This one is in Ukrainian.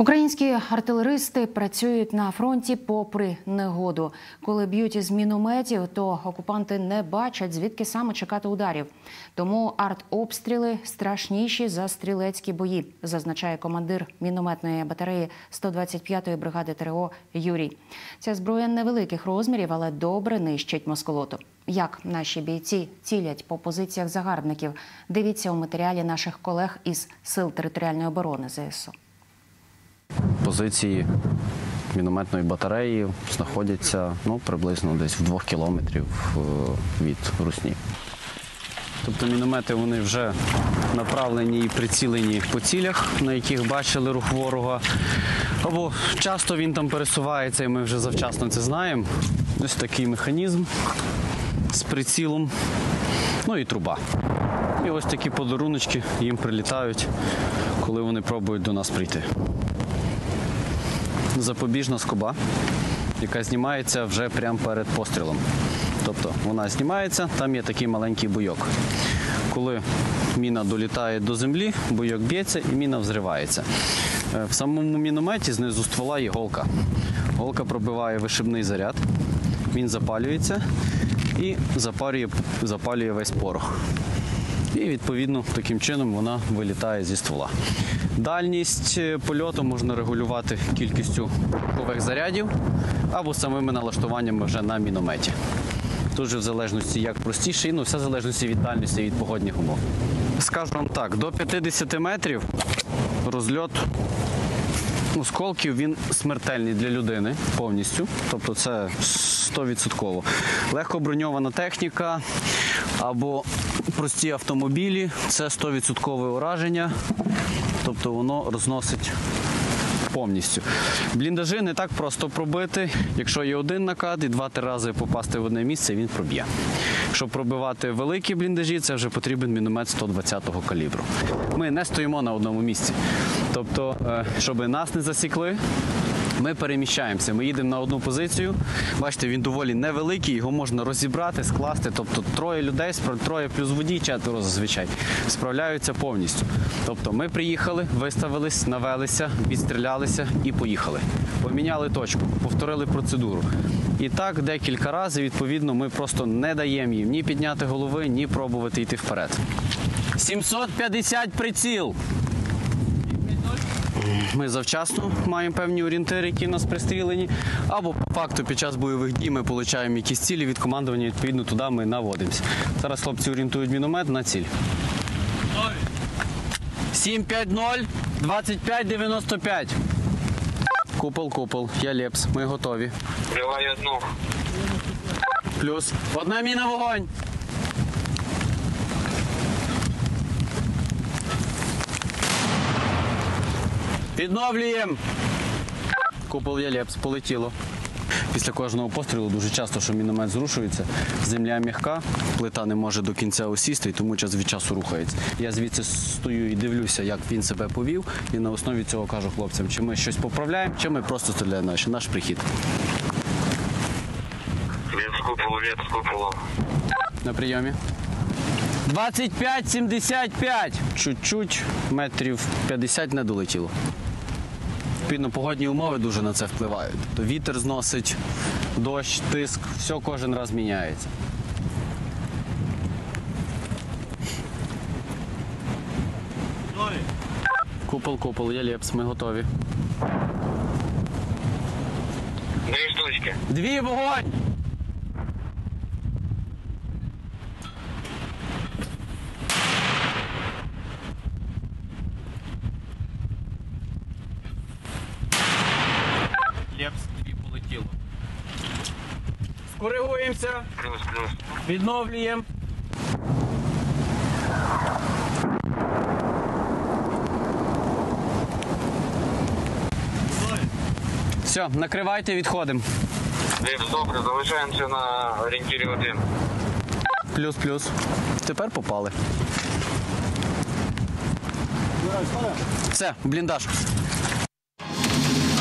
Українські артилеристи працюють на фронті попри негоду. Коли б'ють із мінометів, то окупанти не бачать, звідки саме чекати ударів. Тому артобстріли страшніші за стрілецькі бої, зазначає командир мінометної батареї 125-ї бригади ТРО Юрій. Ця зброя невеликих розмірів, але добре нищить москолоту. Як наші бійці цілять по позиціях загарбників? Дивіться у матеріалі наших колег із сил територіальної оборони ЗСУ. Позиції мінометної батареї знаходяться ну, приблизно десь в двох кілометрів е, від русні. Тобто міномети вони вже направлені і прицілені по цілях, на яких бачили рух ворога. Або часто він там пересувається, і ми вже завчасно це знаємо. Ось такий механізм з прицілом, ну і труба. І ось такі подаруночки їм прилітають, коли вони пробують до нас прийти запобіжна скоба, яка знімається вже прямо перед пострілом. Тобто вона знімається, там є такий маленький буйок. Коли міна долітає до землі, буйок б'ється і міна взривається. Е, В самому мінометі знизу ствола є голка. Голка пробиває вишибний заряд, він запалюється і запалює, запалює весь порох. І відповідно таким чином вона вилітає зі ствола. Дальність е, польоту можна регулювати кількістю пухових зарядів або самими налаштуваннями вже на мінометі. Тут же в залежності як простіше, ну все в залежності від дальності від погодних умов. Скажу вам так, до 50 метрів розльот осколків він смертельний для людини повністю. Тобто це 100%. Легко броньована техніка або прості автомобілі це 100% ураження. Тобто воно розносить повністю. Бліндажі не так просто пробити. Якщо є один накат і два-три рази попасти в одне місце, він проб'є. Якщо пробивати великі бліндажі, це вже потрібен міномет 120-го калібру. Ми не стоїмо на одному місці. Тобто, е, щоб нас не засікли, ми переміщаємося. Ми їдемо на одну позицію. Бачите, він доволі невеликий, його можна розібрати, скласти. Тобто троє людей, троє плюс водій, четверо зазвичай, справляються повністю. Тобто ми приїхали, виставились, навелися, відстрілялися і поїхали. Поміняли точку, повторили процедуру. І так декілька разів, відповідно, ми просто не даємо їм ні підняти голови, ні пробувати йти вперед. 750 приціл. Ми завчасно маємо певні орієнтири, які в нас пристрілені. Або по факту під час бойових дій ми отримуємо якісь цілі від командування, відповідно туди ми наводимося. Зараз хлопці орієнтують міномет на ціль. 750 2595. Купол, купол. Я Лепс. Ми готові. Давай одну. Плюс. Одна міна вогонь. Відновлюємо. Купол ялепс, лепс, полетіло. Після кожного пострілу дуже часто, що міномет зрушується, земля м'яка, плита не може до кінця осісти, і тому час від часу рухається. Я звідси стою і дивлюся, як він себе повів, і на основі цього кажу хлопцям, чи ми щось поправляємо, чи ми просто стріляємо наш, наш прихід. Вет с куполу, с куполу. На прийомі. 25-75. Чуть-чуть, метрів 50 не долетіло. Відповідно, погодні умови дуже на це впливають. То вітер зносить, дощ, тиск, все кожен раз міняється. Купол, купол, є лепс, ми готові. Дві штучки. Дві вогонь! Лепс, дві полетіло. Плюс. відновлюємо. Все, накривайте, відходимо. Добре, залишаємося на орієнтирі один. Плюс-плюс. Тепер попали. Все, бліндаж.